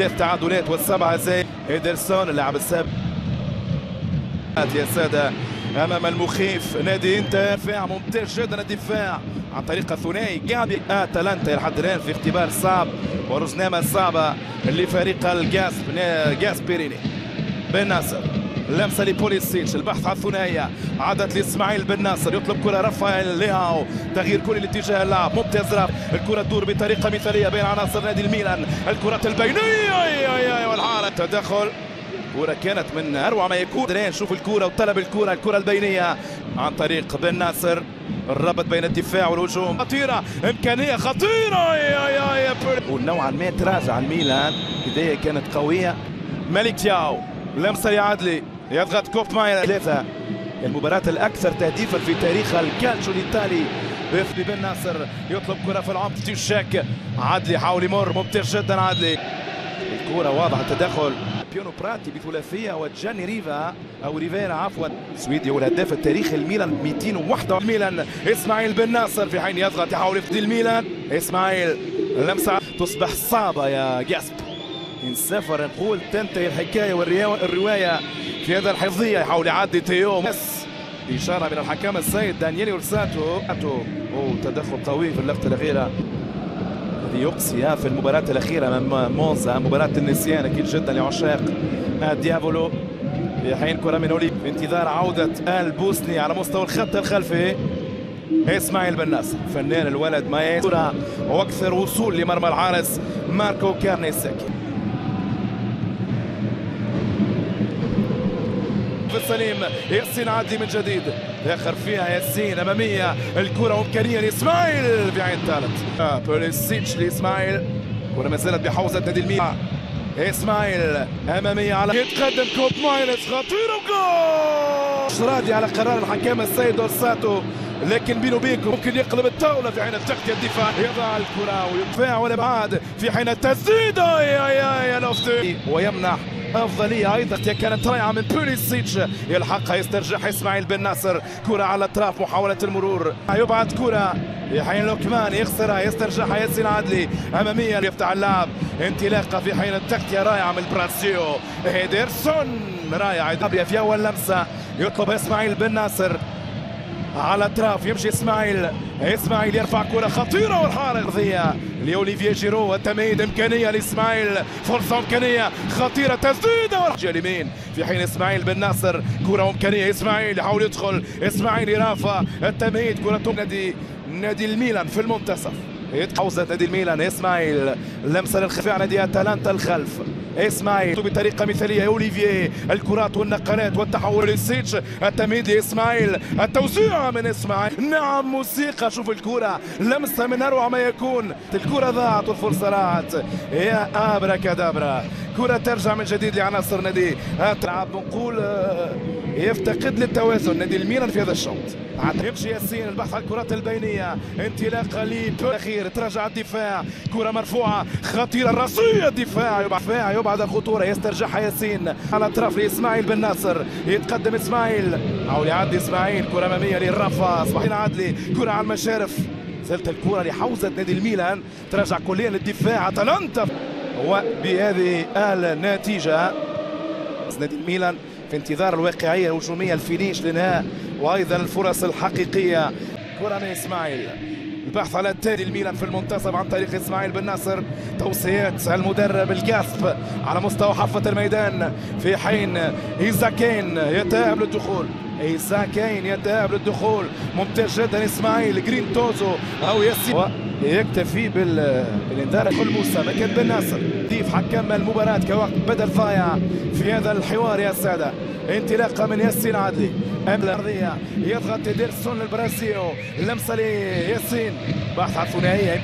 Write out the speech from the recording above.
ثلاث تعادلات والسبعة زي إيدرسون اللاعب السابق يا سادة أمام المخيف نادي إنتر. دفاع ممتاز جدا الدفاع. عن طريق الثنائي جابي أتلانتا لحد الآن في اختبار صعب. ورزنامة صعبة لفريق الجاس جاسبريني. بن ناصر. لمسة لبوليسيتش البحث عن الثنائيه عادت لإسماعيل بن ناصر. يطلب كرة رافائيل ليهاو تغيير كل الاتجاه. اللعب ممتاز رف الكرة تدور بطريقة مثالية بين عناصر نادي الميلان. الكرات البينيه والحارة تدخل. كرة كانت من أروع ما يكون. درين شوف الكرة وطلب الكرة. الكرة البينية عن طريق بن ناصر. الربط بين الدفاع والهجوم. خطيرة. إمكانية خطيرة. يا يا يا ونوعا ما تراجع الميلان. بداية كانت قوية. ملك تياو لمسة لعدلي. يضغط كوب ماير ثلاثة. المباراة الأكثر تهديفا في تاريخ الكالتشو الإيطالي. بن بن ناصر يطلب كرة في العمق. تشاك عدلي حاول يمر. ممتاز جدا عدلي. الكرة واضحة. التدخل بيونو براتي بثلاثية وجاني ريفا أو ريفيرا عفوا. سويدي هو الهداف التاريخي الميلان 201 الميلان إسماعيل بن ناصر في حين يضغط. يحاول يفدي الميلان. إسماعيل اللمسة تصبح صعبة يا جاسب. من سفر نقول تنتهي الحكاية والرواية في هذا الحفظية يحاول يعدي تيو بس إشارة من الحكم السيد دانييلي أورساتو أوه تدخل قوي في اللفتة الأخيرة. الذي يقصي في المباراة الأخيرة أمام مونزا مباراة النسيان أكيد جدا لعشاق ديافولو في حين كرة من أولي في انتظار عودة البوسني على مستوى الخط الخلفي. إسماعيل بن ناصر فنان الولد ما وأكثر وصول لمرمى الحارس ماركو كارنيساكي السليم ياسين عدلي من جديد. ياخر فيها ياسين أمامية. الكرة أمكانية لإسماعيل بعين ثالث بوليسيتش لإسماعيل. كرة ما زالت بحوزة نادي الميلان. إسماعيل أمامية على يتقدم كوب ماينس خطيره وجول راضي على قرار الحكام السيد أورساتو. لكن بينه وبينكم ممكن يقلب الطاولة في حين التغطية الدفاع. يضع الكرة ويدفع والابعاد في حين التسديده يا يا يا لوفتي ويمنح أفضلية. أيضا كانت رائعه من بوليسيتش. يلحقها يسترجعها إسماعيل بن ناصر. كرة على الأطراف محاولة المرور. يبعد كرة. في لوكمان يخسرها. يسترجعها ياسين عدلي. اماميا يفتح اللعب. انطلاقة في حين التغطية رائعة من برازيو. هيدرسون رائع. في أول لمسة. يطلب إسماعيل بن ناصر. على الاطراف يمشي إسماعيل. إسماعيل يرفع كرة خطيرة والحارة ارضيه لاوليفييه جيرو التمهيد إمكانية لإسماعيل. فرصة إمكانية خطيرة تسديدة والجهه اليمين. في حين إسماعيل بن ناصر كرة إمكانية. إسماعيل يحاول يدخل. إسماعيل يرافع. التمهيد كرة نادي نادي الميلان في المنتصف. حوزة نادي الميلان. إسماعيل لمسة للخفاء نادي أتلانتا الخلف. اسماعيل بطريقه مثالية أوليفييه. الكرات والنقلات والتحول للسيتش التمهيد لاسماعيل التوسيع من إسماعيل. نعم موسيقى. شوف الكرة. لمسة من أروع ما يكون. الكرة ضاعت والفرصة راحت. يا ابرا كرة ترجع من جديد لعناصر نادي تلعب نقول يفتقد للتوازن نادي الميلان في هذا الشوط. يمشي ياسين البحث عن الكرات البينية. انطلاقة الاخير تراجع الدفاع. كرة مرفوعة خطيرة راسية. الدفاع يبعد يبعد الخطوره يسترجعها ياسين. على اطراف لإسماعيل بن ناصر. يتقدم إسماعيل. أو يعدي إسماعيل. كرة أمامية للرفا اصبح عدلي. كرة على المشارف. زلت الكرة لحوزة نادي الميلان. تراجع كليا للدفاع. أتلانتا. وبهذه النتيجة نادي الميلان في انتظار الواقعية الهجومية الفينيش لانهاء وأيضا الفرص الحقيقية. كرة من إسماعيل. البحث على التالي الميلان في المنتصف عن طريق إسماعيل بن ناصر. توصيات المدرب الكاسب على مستوى حافة الميدان. في حين ايزاكين يتاهب للدخول. ايزاكين يتاهب للدخول. ممتاز جدا إسماعيل. جرين توزو أو ياسين. يكتفي بالإنذار كل موسى مكان بن ناصر. ضيف حكم المباراة كوقت بدل ضايع في هذا الحوار يا سادة. انطلاقة من ياسين عدلي. أمل الأرضية يضغط ديرسون البرازيلي لمسة لياسين. بحث عن ثنائية